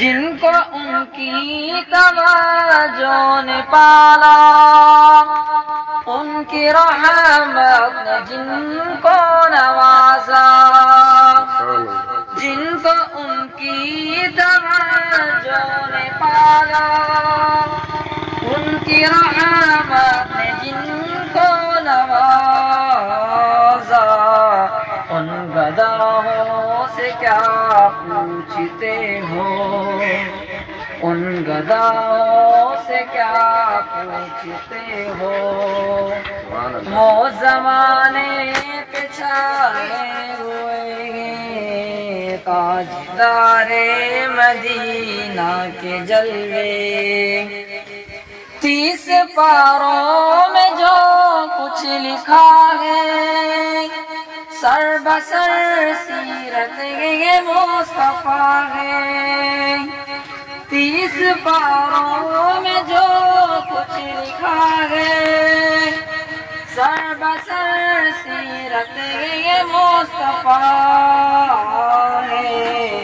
जिनको उनकी तवज्जो ने पाला, उनकी रहमत ने जिनको नवाजा, जिनको उनकी तवज्जो ने पाला, उनकी रहमत ने जिनको क्या पूछते हो? उन गदाओं से क्या पूछते हो? वो जमाने पे छाए हुए ताजदारे मदीना के जलवे। तीस पारों में जो कुछ लिखा है सर सीरत ये मुस्तफ़ा है तीस पारों में जो कुछ लिखा है सर बसर सीरत ये मुस्तफ़ा है।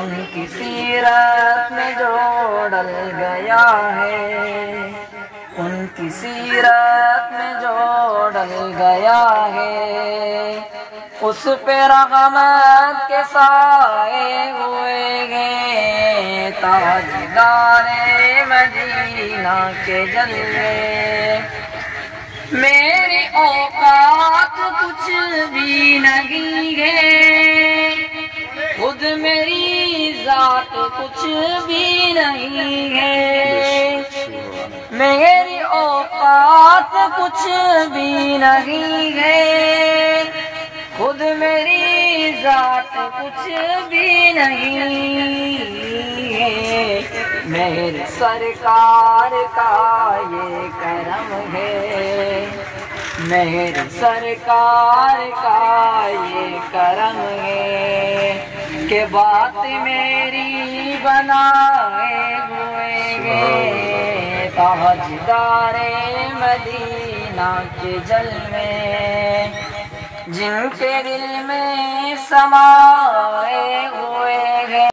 उनकी सीरत में जो डल गया है, उनकी सीरत में जो डल गया है उस पे रहमत के साए हुए गए ताजदारे मदीना के जलवे। मेरी औकात कुछ भी नहीं है, खुद मेरी जात कुछ भी नहीं है। मेरी औकात कुछ भी नहीं है। खुद मेरी जात कुछ भी नहीं। है मेरे सरकार का ये करम है। मेरे सरकार का ये करम है के बात मेरी बनाए हुए ताजदारे मदीना के जल में जिनके दिल में समाए हुए हैं।